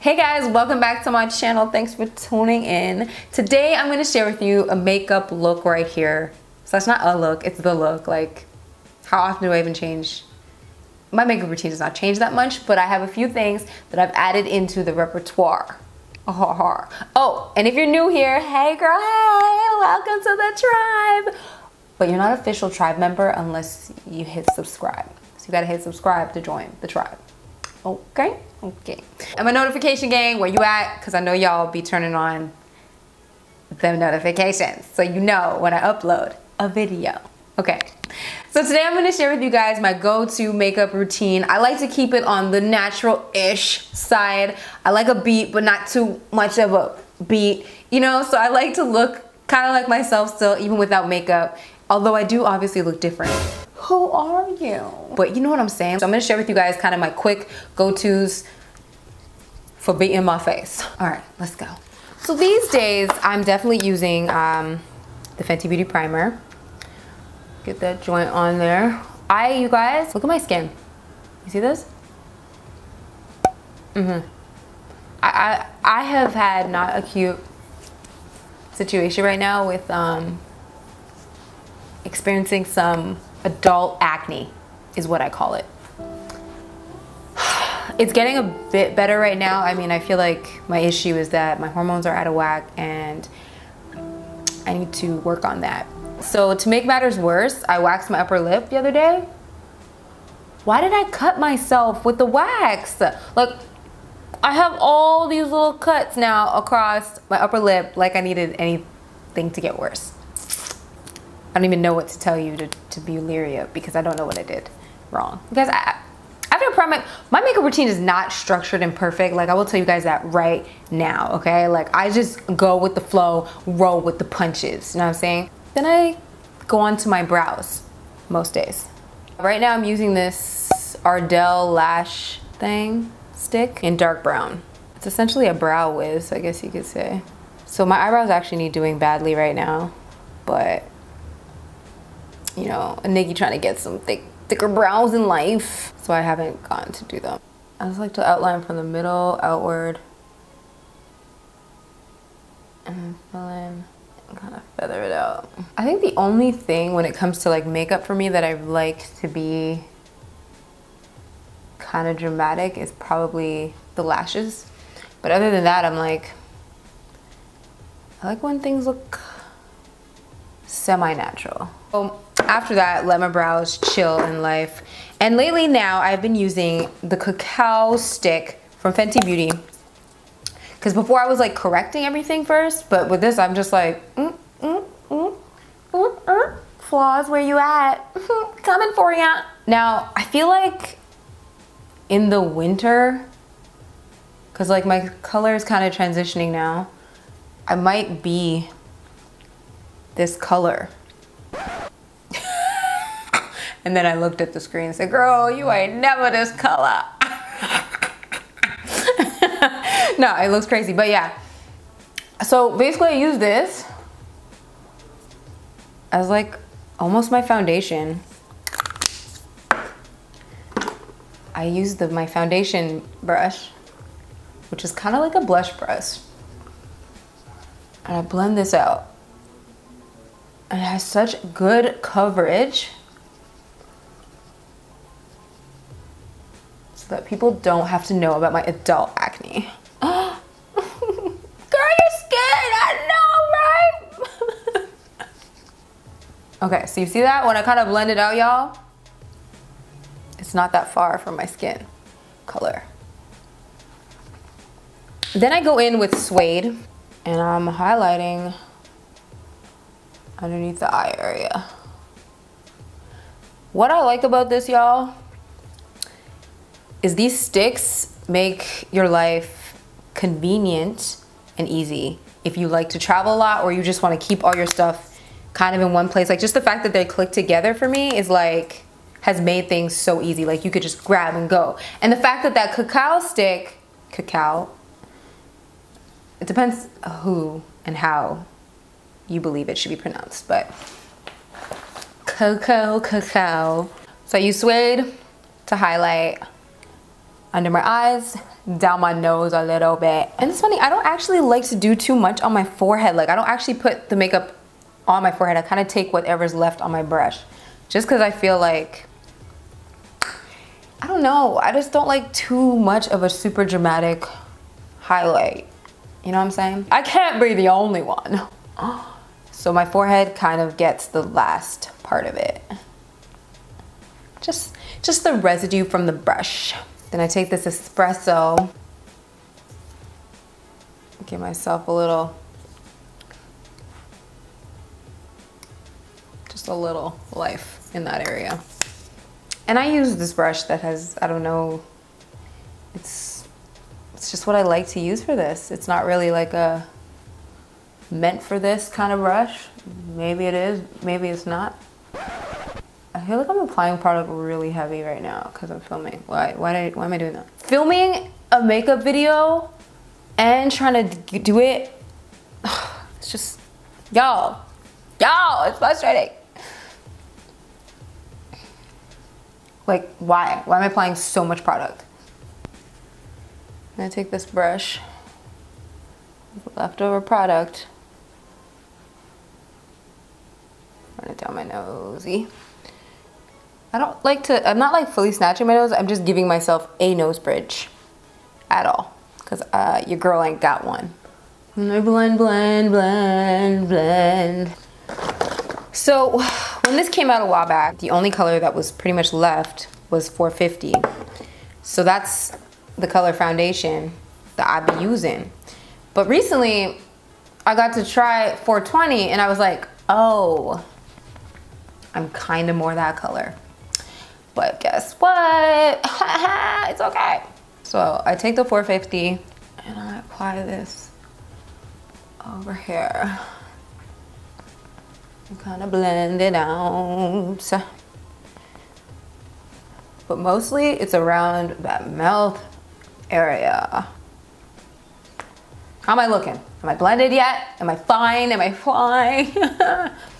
Hey guys, welcome back to my channel. Thanks for tuning in. Today I'm gonna share with you a makeup look right here. So that's not a look, it's the look. Like, how often do I even change? My makeup routine does not change that much, but I have a few things that I've added into the repertoire. Oh, and if you're new here, hey girl, hey, welcome to the tribe. But you're not an official tribe member unless you hit subscribe. So you gotta hit subscribe to join the tribe. Okay? Okay. And my notification gang, where you at? Because I know y'all be turning on the notifications so you know when I upload a video. Okay. So today I'm gonna share with you guys my go-to makeup routine. I like to keep it on the natural-ish side. I like a beat, but not too much of a beat, you know? So I like to look kind of like myself still, even without makeup. Although I do obviously look different. Who are you? But you know what I'm saying? So I'm gonna share with you guys kind of my quick go-tos for beating my face. All right, let's go. So these days, I'm definitely using um, the Fenty Beauty Primer. Get that joint on there. I, you guys, look at my skin. You see this? Mm-hmm. I, I, I have had not a cute situation right now with um, experiencing some adult acne is what I call it. It's getting a bit better right now. I mean, I feel like my issue is that my hormones are out of whack and I need to work on that. So to make matters worse, I waxed my upper lip the other day. Why did I cut myself with the wax? Like, I have all these little cuts now across my upper lip like I needed anything to get worse. I don't even know what to tell you to, to be leery of because I don't know what I did wrong. Because I, after prime, my makeup routine is not structured and perfect. Like I will tell you guys that right now, okay? Like I just go with the flow, roll with the punches, you know what I'm saying? Then I go on to my brows most days. Right now I'm using this Ardell lash thing stick in dark brown. It's essentially a brow wiz, I guess you could say. So my eyebrows actually need doing badly right now, but you know, a nigga trying to get some thick, thicker brows in life. So I haven't gotten to do them. I just like to outline from the middle outward and fill in and kind of feather it out. I think the only thing when it comes to like makeup for me that I like to be kind of dramatic is probably the lashes. But other than that, I'm like, I like when things look semi-natural. So after that, let my brows chill in life. And lately now, I've been using the Cacao Stick from Fenty Beauty. Because before I was like correcting everything first, but with this, I'm just like, mm, mm, mm, mm, mm. flaws, where you at? Coming for ya. Now, I feel like in the winter, because like my color is kind of transitioning now, I might be this color. and then I looked at the screen and said, girl, you ain't never this color. no, it looks crazy, but yeah. So basically I use this as like almost my foundation. I use the my foundation brush, which is kind of like a blush brush. And I blend this out it has such good coverage so that people don't have to know about my adult acne. Girl, you're scared, I know, right? okay, so you see that? When I kind of blend it out, y'all, it's not that far from my skin color. Then I go in with Suede and I'm highlighting underneath the eye area. What I like about this, y'all, is these sticks make your life convenient and easy. If you like to travel a lot or you just want to keep all your stuff kind of in one place, like just the fact that they click together for me is like, has made things so easy. Like you could just grab and go. And the fact that that cacao stick, cacao, it depends who and how you believe it should be pronounced, but cocoa, cacao. So I use suede to highlight under my eyes, down my nose a little bit. And it's funny, I don't actually like to do too much on my forehead. Like I don't actually put the makeup on my forehead. I kind of take whatever's left on my brush. Just because I feel like, I don't know, I just don't like too much of a super dramatic highlight. You know what I'm saying? I can't be the only one. So my forehead kind of gets the last part of it. Just, just the residue from the brush. Then I take this espresso, give myself a little, just a little life in that area. And I use this brush that has, I don't know, it's, it's just what I like to use for this. It's not really like a meant for this kind of brush. Maybe it is, maybe it's not. I feel like I'm applying product really heavy right now because I'm filming. Why, why, did, why am I doing that? Filming a makeup video and trying to do it, it's just, y'all, y'all, it's frustrating. Like, why? Why am I applying so much product? I'm gonna take this brush, leftover product, down my nosy. I don't like to, I'm not like fully snatching my nose, I'm just giving myself a nose bridge at all. Cause uh, your girl ain't got one. blend, blend, blend, blend. So when this came out a while back, the only color that was pretty much left was 450. So that's the color foundation that I've been using. But recently I got to try 420 and I was like, oh, I'm kind of more that color. But guess what? it's okay. So I take the 450 and I apply this over here. And kind of blend it out. But mostly it's around that mouth area. How am I looking? Am I blended yet? Am I fine? Am I fine?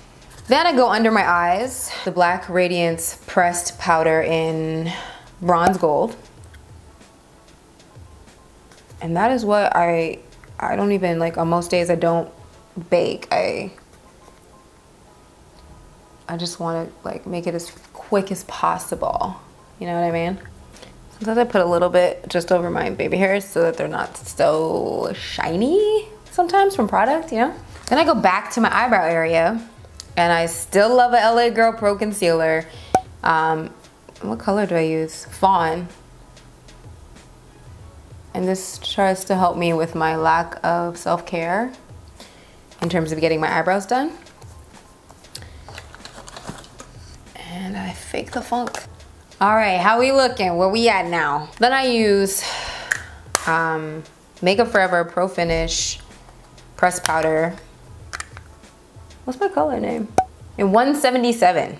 Then I go under my eyes, the Black Radiance pressed powder in bronze gold. And that is what I, I don't even, like on most days I don't bake. I, I just want to like make it as quick as possible. You know what I mean? Sometimes I put a little bit just over my baby hairs so that they're not so shiny sometimes from product, you know? Then I go back to my eyebrow area and I still love a LA Girl Pro Concealer. Um, what color do I use? Fawn. And this tries to help me with my lack of self-care in terms of getting my eyebrows done. And I fake the funk. All right, how we looking? Where we at now? Then I use um, Makeup Forever Pro Finish Press Powder What's my color name? In 177.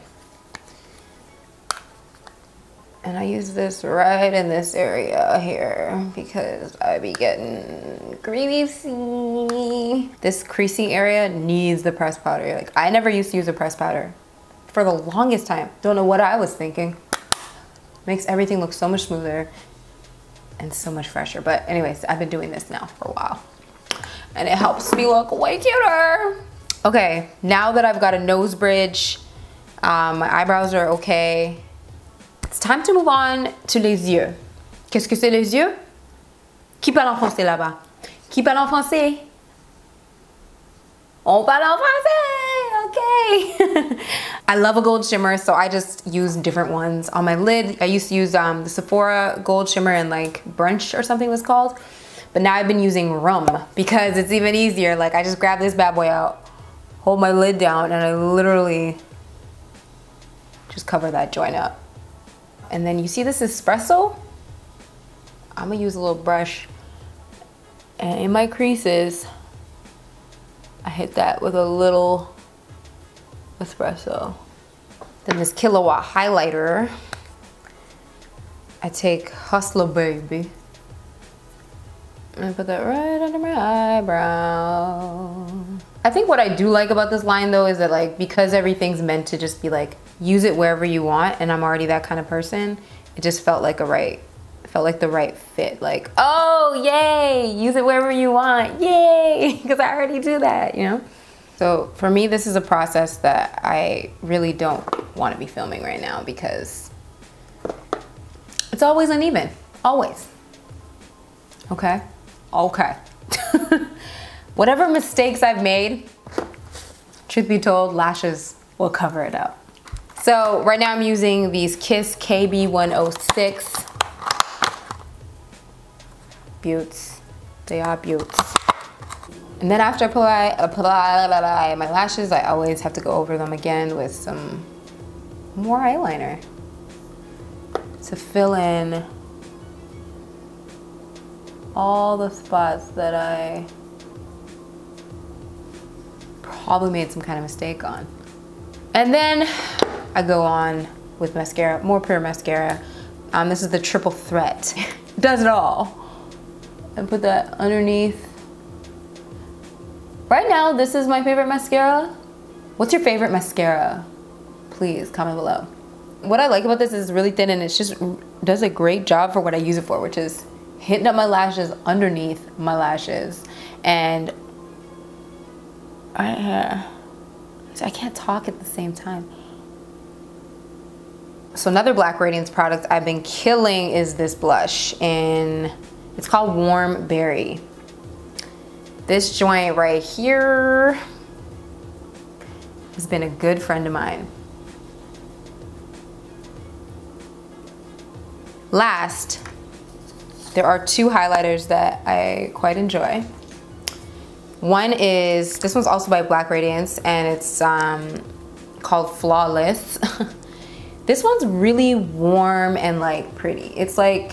And I use this right in this area here because I be getting greasy. This creasing area needs the press powder. Like I never used to use a press powder for the longest time. Don't know what I was thinking. Makes everything look so much smoother and so much fresher. But anyways, I've been doing this now for a while and it helps me look way cuter. Okay, now that I've got a nose bridge, um, my eyebrows are okay, it's time to move on to les yeux. Qu'est-ce que c'est les yeux? Qui parle en français là-bas? Qui parle en français? On parle en français, okay. I love a gold shimmer, so I just use different ones. On my lid, I used to use um, the Sephora gold shimmer and like brunch or something was called. But now I've been using rum because it's even easier. Like I just grab this bad boy out hold my lid down and I literally just cover that joint up. And then you see this espresso? I'm gonna use a little brush and in my creases, I hit that with a little espresso. Then this Killawatt highlighter, I take Hustler Baby and I put that right under my eyebrow. I think what I do like about this line though is that like because everything's meant to just be like use it wherever you want and I'm already that kind of person, it just felt like a right felt like the right fit. Like, oh, yay, use it wherever you want, yay, because I already do that, you know? So for me, this is a process that I really don't want to be filming right now because it's always uneven, always. Okay, okay. Whatever mistakes I've made, truth be told, lashes will cover it up. So right now I'm using these Kiss KB106 Buttes. They are Buttes. And then after I apply, apply my lashes, I always have to go over them again with some more eyeliner to fill in all the spots that I probably made some kind of mistake on. And then I go on with mascara, more PUR mascara. Um, this is the triple threat. Does it all. And put that underneath. Right now, this is my favorite mascara. What's your favorite mascara? Please comment below. What I like about this is really thin and it just does a great job for what I use it for, which is hitting up my lashes underneath my lashes. And I, uh, I can't talk at the same time. So another Black Radiance product I've been killing is this blush and it's called Warm Berry. This joint right here has been a good friend of mine. Last, there are two highlighters that I quite enjoy. One is, this one's also by Black Radiance and it's um, called Flawless. this one's really warm and like pretty. It's like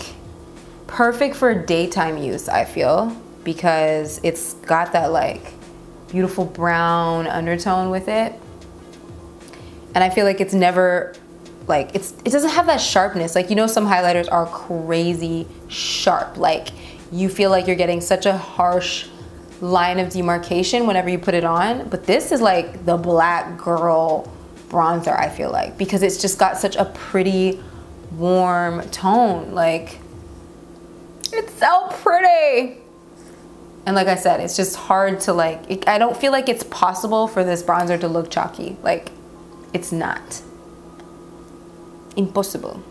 perfect for daytime use, I feel, because it's got that like beautiful brown undertone with it. And I feel like it's never like it's it doesn't have that sharpness like you know some highlighters are crazy sharp like you feel like you're getting such a harsh line of demarcation whenever you put it on. But this is like the black girl bronzer, I feel like, because it's just got such a pretty warm tone. Like, it's so pretty. And like I said, it's just hard to like, it, I don't feel like it's possible for this bronzer to look chalky. Like, it's not. Impossible.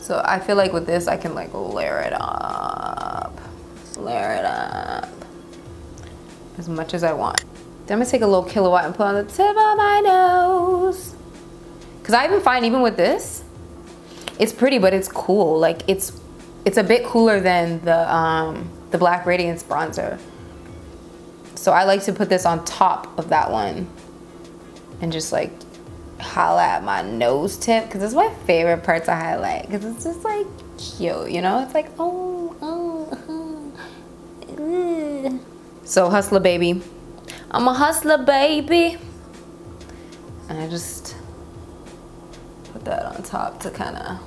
So I feel like with this, I can like layer it up layer it up as much as I want. Then I'm gonna take a little Killawatt and put on the tip of my nose. Cause I even find even with this, it's pretty, but it's cool. Like it's it's a bit cooler than the um, the Black Radiance bronzer. So I like to put this on top of that one and just like holla at my nose tip because it's my favorite part to highlight because it's just like cute, you know? It's like, oh, Mm. So hustler baby. I'm a hustler baby. And I just put that on top to kind of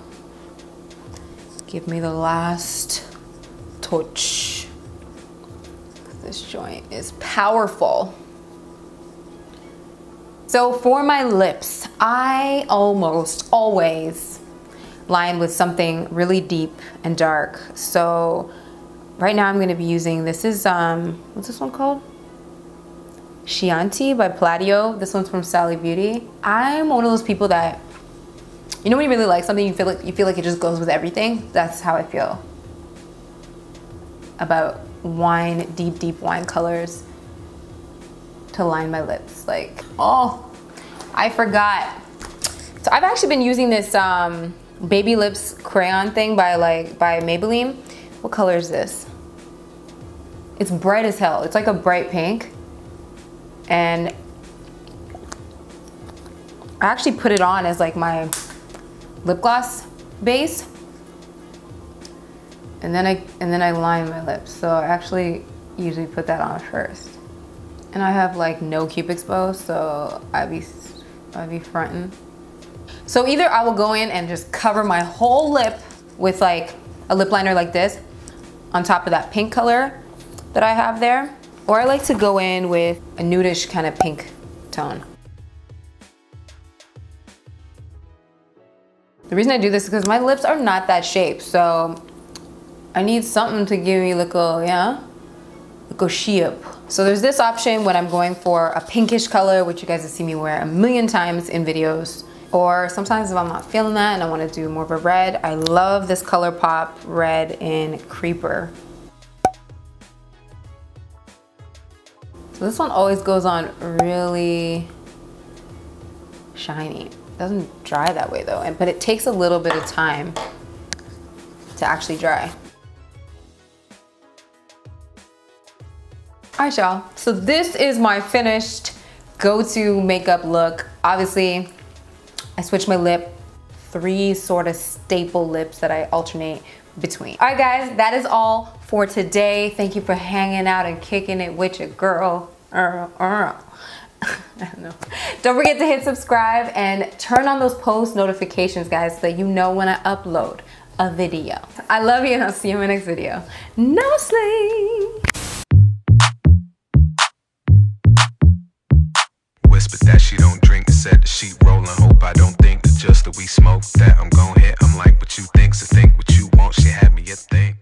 give me the last touch. This joint is powerful. So for my lips, I almost always line with something really deep and dark. So right now I'm going to be using, this is, um, what's this one called? Chianti by Palladio. This one's from Sally Beauty. I'm one of those people that, you know when you really like something, you feel like, you feel like it just goes with everything? That's how I feel about wine, deep, deep wine colors to line my lips. Like, oh, I forgot. So I've actually been using this um, Baby Lips crayon thing by like, by Maybelline. What color is this? It's bright as hell. It's like a bright pink. And I actually put it on as like my lip gloss base. And then I and then I line my lips. So I actually usually put that on first. And I have like no cupid exposed, so I be I be fronting. So either I will go in and just cover my whole lip with like a lip liner like this on top of that pink color that I have there. Or I like to go in with a nudish kind of pink tone. The reason I do this is because my lips are not that shape, so I need something to give me a, yeah, a shape. So there's this option when I'm going for a pinkish color, which you guys have seen me wear a million times in videos. Or sometimes if I'm not feeling that and I wanna do more of a red, I love this ColourPop red in Creeper. So this one always goes on really shiny. It doesn't dry that way though, and but it takes a little bit of time to actually dry. All right, y'all. So this is my finished go-to makeup look. Obviously, I switched my lip, three sort of staple lips that I alternate between. All right, guys, that is all for today. Thank you for hanging out and kicking it with your girl. Uh, uh. Don't. Don't forget to hit subscribe and turn on those post notifications, guys, so that you know when I upload a video. I love you and I'll see you in my next video. No sleep. that she don't drink. Said she rollin', hope I don't think that just that we smoke that I'm gon' hit. I'm like, what you think? So think, what you want. She had me a think.